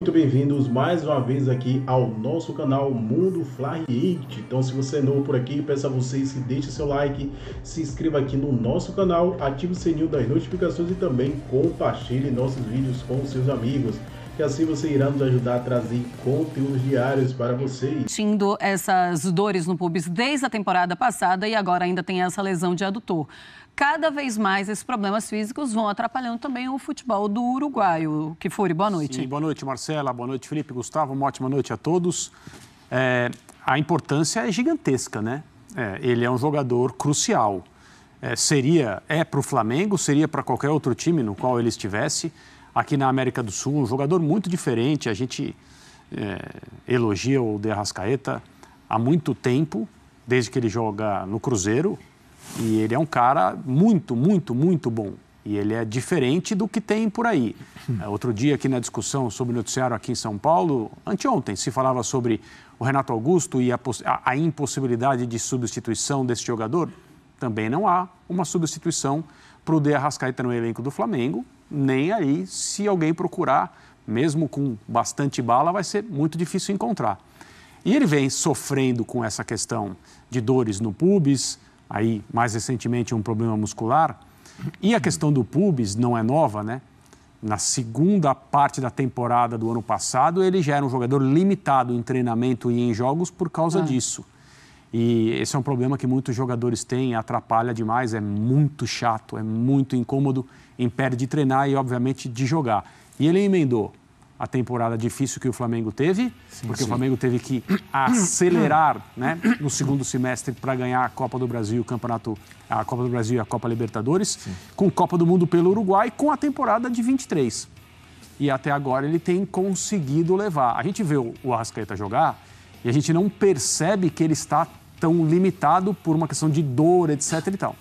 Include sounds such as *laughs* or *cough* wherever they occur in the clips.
Muito bem-vindos mais uma vez aqui ao nosso canal Mundo Fly 8. Então, se você é novo por aqui, peço a vocês que deixe seu like, se inscreva aqui no nosso canal, ative o sininho das notificações e também compartilhe nossos vídeos com seus amigos. Que assim você irá nos ajudar a trazer conteúdos diários para vocês. Sentindo essas dores no pubis desde a temporada passada e agora ainda tem essa lesão de adutor cada vez mais esses problemas físicos vão atrapalhando também o futebol do uruguaio. Que Furi, boa noite. Sim, boa noite, Marcela. Boa noite, Felipe, Gustavo. Uma ótima noite a todos. É, a importância é gigantesca, né? É, ele é um jogador crucial. É, seria, é para o Flamengo, seria para qualquer outro time no qual ele estivesse. Aqui na América do Sul, um jogador muito diferente. A gente é, elogia o De Arrascaeta há muito tempo, desde que ele joga no Cruzeiro, e ele é um cara muito, muito, muito bom. E ele é diferente do que tem por aí. *laughs* É, outro dia, aqui na discussão sobre o noticiário aqui em São Paulo, anteontem, se falava sobre o Renato Augusto e a, a, impossibilidade de substituição desse jogador. Também não há uma substituição para o De Arrascaeta no elenco do Flamengo, nem aí, se alguém procurar, mesmo com bastante bala, vai ser muito difícil encontrar. E ele vem sofrendo com essa questão de dores no pubis, aí mais recentemente um problema muscular. E a questão do pubis não é nova, né? Na segunda parte da temporada do ano passado, ele já era um jogador limitado em treinamento e em jogos por causa ah. disso. E esse é um problema que muitos jogadores têm, atrapalha demais, é muito chato, é muito incômodo, impede de treinar e, obviamente, de jogar. E ele emendou a temporada difícil que o Flamengo teve, sim, porque sim. o Flamengo teve que acelerar né, no segundo semestre para ganhar a Copa do Brasil, o Campeonato, a Copa do Brasil e a Copa Libertadores, sim. com Copa do Mundo pelo Uruguai, com a temporada de 23. E até agora ele tem conseguido levar. A gente vê o Arrascaeta jogar e a gente não percebe que ele está tão limitado por uma questão de dor, etc e tal.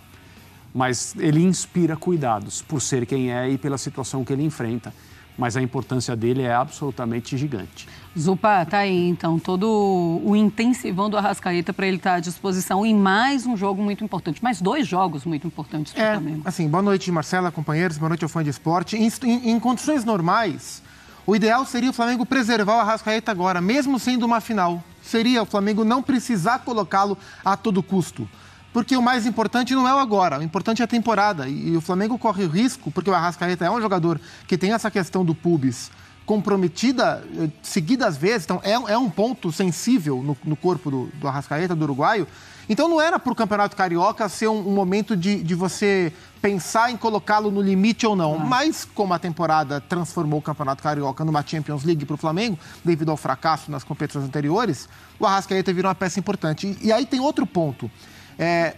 Mas ele inspira cuidados por ser quem é e pela situação que ele enfrenta mas a importância dele é absolutamente gigante. Zupa, tá aí então todo o intensivão do Arrascaeta para ele estar tá à disposição em mais um jogo muito importante, mais dois jogos muito importantes para o é, Flamengo. Assim, boa noite, Marcela, companheiros, boa noite ao fã de esporte. Em, em, em, condições normais, o ideal seria o Flamengo preservar o Arrascaeta agora, mesmo sendo uma final. Seria o Flamengo não precisar colocá-lo a todo custo porque o mais importante não é o agora, o importante é a temporada. E, o Flamengo corre o risco, porque o Arrascaeta é um jogador que tem essa questão do pubis comprometida eh, seguidas vezes, então é, é um ponto sensível no, no corpo do, do, Arrascaeta, do uruguaio. Então não era para o Campeonato Carioca ser um, um momento de, de, você pensar em colocá-lo no limite ou não. Ah. Mas como a temporada transformou o Campeonato Carioca numa Champions League para o Flamengo, devido ao fracasso nas competições anteriores, o Arrascaeta virou uma peça importante. E, e aí tem outro ponto é,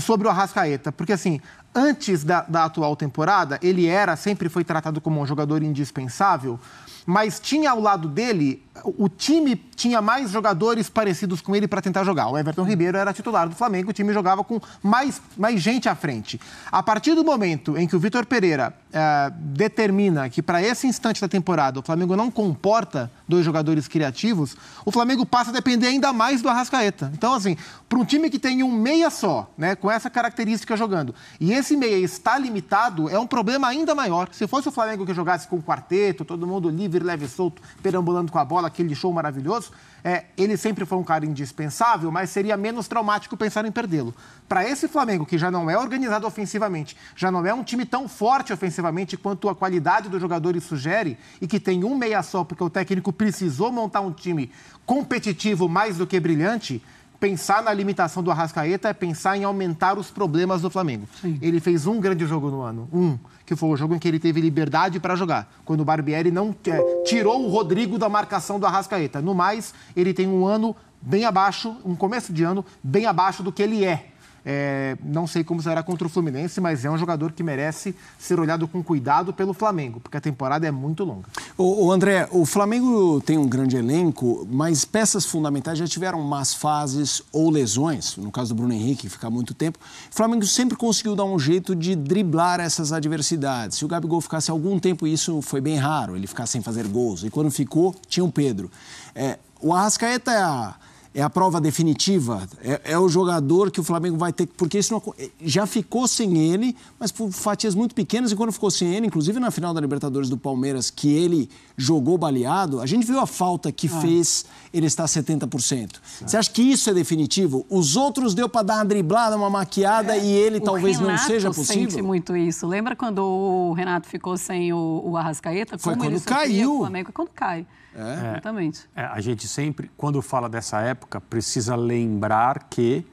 sobre o Arrascaeta, porque assim, antes da, da atual temporada, ele era, sempre foi tratado como um jogador indispensável, mas tinha ao lado dele, o time tinha mais jogadores parecidos com ele para tentar jogar. O Everton Ribeiro era titular do Flamengo, o time jogava com mais, mais gente à frente. A partir do momento em que o Vitor Pereira é, determina que para esse instante da temporada o Flamengo não comporta dois jogadores criativos, o Flamengo passa a depender ainda mais do Arrascaeta. Então, assim, para um time que tem um meia só, né, com essa característica jogando, e esse meia está limitado, é um problema ainda maior. Se fosse o Flamengo que jogasse com um quarteto, todo mundo livre, leve e solto, perambulando com a bola, aquele show maravilhoso, é, ele sempre foi um cara indispensável, mas seria menos traumático pensar em perdê-lo. Para esse Flamengo, que já não é organizado ofensivamente, já não é um time tão forte ofensivamente quanto a qualidade dos jogadores sugere, e que tem um meia só, porque o técnico precisou montar um time competitivo mais do que brilhante, pensar na limitação do Arrascaeta é pensar em aumentar os problemas do Flamengo. Sim. Ele fez um grande jogo no ano, um, que foi o jogo em que ele teve liberdade para jogar, quando o Barbieri não é, tirou o Rodrigo da marcação do Arrascaeta. No mais, ele tem um ano bem abaixo, um começo de ano bem abaixo do que ele é. É, não sei como será contra o Fluminense, mas é um jogador que merece ser olhado com cuidado pelo Flamengo, porque a temporada é muito longa. O, o André, o Flamengo tem um grande elenco, mas peças fundamentais já tiveram más fases ou lesões. No caso do Bruno Henrique, ficar muito tempo. O Flamengo sempre conseguiu dar um jeito de driblar essas adversidades. Se o Gabigol ficasse algum tempo, isso foi bem raro, ele ficar sem fazer gols. E quando ficou, tinha o Pedro. É, o Arrascaeta é a é a prova definitiva? É, é, o jogador que o Flamengo vai ter. Porque isso não, já ficou sem ele, mas por fatias muito pequenas. E quando ficou sem ele, inclusive na final da Libertadores do Palmeiras, que ele jogou baleado, a gente viu a falta que ah. fez ele estar 70%. Você acha que isso é definitivo? Os outros deu para dar uma driblada, uma maquiada é, e ele talvez Renato não seja possível? sente muito isso. Lembra quando o Renato ficou sem o, o Arrascaeta? Foi quando caiu. O Flamengo quando cai. É. Exatamente. É, a gente sempre, quando fala dessa época, precisa lembrar que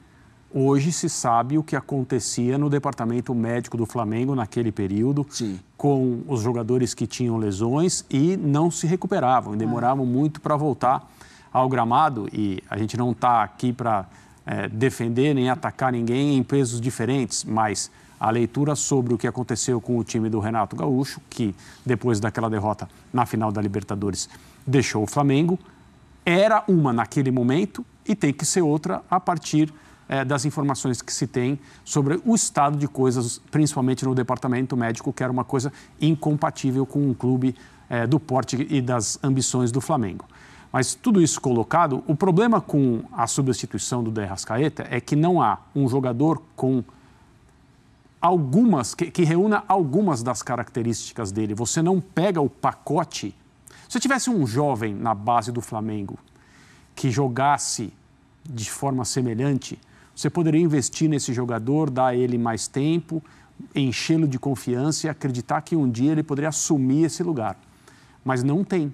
hoje se sabe o que acontecia no departamento médico do Flamengo naquele período, Sim. com os jogadores que tinham lesões e não se recuperavam, e demoravam é. muito para voltar ao gramado. E a gente não está aqui para é, defender nem atacar ninguém em pesos diferentes, mas a leitura sobre o que aconteceu com o time do Renato Gaúcho, que depois daquela derrota na final da Libertadores deixou o Flamengo, era uma naquele momento e tem que ser outra a partir é, das informações que se tem sobre o estado de coisas, principalmente no departamento médico, que era uma coisa incompatível com um clube é, do porte e das ambições do Flamengo. Mas tudo isso colocado, o problema com a substituição do Derrascaeta é que não há um jogador com algumas, que, que reúna algumas das características dele. Você não pega o pacote se tivesse um jovem na base do Flamengo que jogasse de forma semelhante, você poderia investir nesse jogador, dar a ele mais tempo, enchê-lo de confiança e acreditar que um dia ele poderia assumir esse lugar. Mas não tem.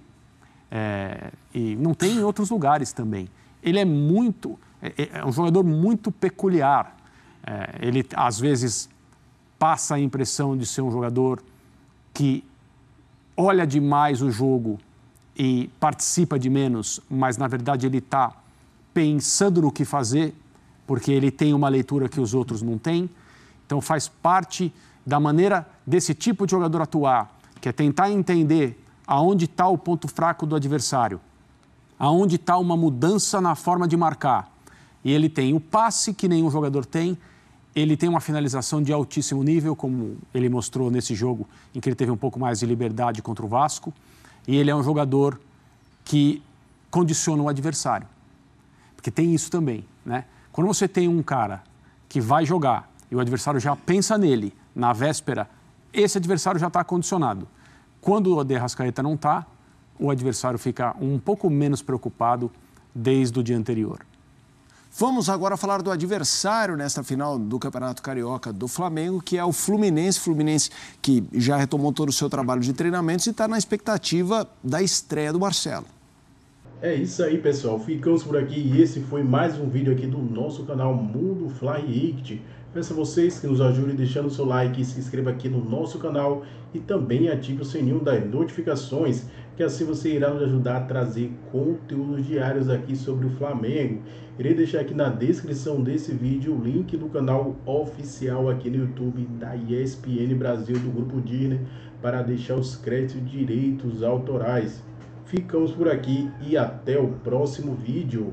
É, e não tem em outros lugares também. Ele é muito. É, é, é um jogador muito peculiar. É, ele, às vezes, passa a impressão de ser um jogador que olha demais o jogo e participa de menos, mas na verdade ele está pensando no que fazer, porque ele tem uma leitura que os outros não têm. Então faz parte da maneira desse tipo de jogador atuar, que é tentar entender aonde está o ponto fraco do adversário, aonde está uma mudança na forma de marcar. E ele tem o passe que nenhum jogador tem, ele tem uma finalização de altíssimo nível, como ele mostrou nesse jogo em que ele teve um pouco mais de liberdade contra o Vasco. E ele é um jogador que condiciona o adversário. Porque tem isso também, né? Quando você tem um cara que vai jogar e o adversário já pensa nele na véspera, esse adversário já está condicionado. Quando o Derrascaeta não está, o adversário fica um pouco menos preocupado desde o dia anterior. Vamos agora falar do adversário nesta final do Campeonato Carioca do Flamengo, que é o Fluminense. Fluminense que já retomou todo o seu trabalho de treinamentos e está na expectativa da estreia do Marcelo. É isso aí, pessoal. Ficamos por aqui e esse foi mais um vídeo aqui do nosso canal Mundo Fly Ict. Peço a vocês que nos ajudem deixando seu like e se inscreva aqui no nosso canal e também ative o sininho das notificações, que assim você irá nos ajudar a trazer conteúdos diários aqui sobre o Flamengo. Irei deixar aqui na descrição desse vídeo o link do canal oficial aqui no YouTube da ESPN Brasil do Grupo Disney para deixar os créditos direitos autorais. Ficamos por aqui e até o próximo vídeo.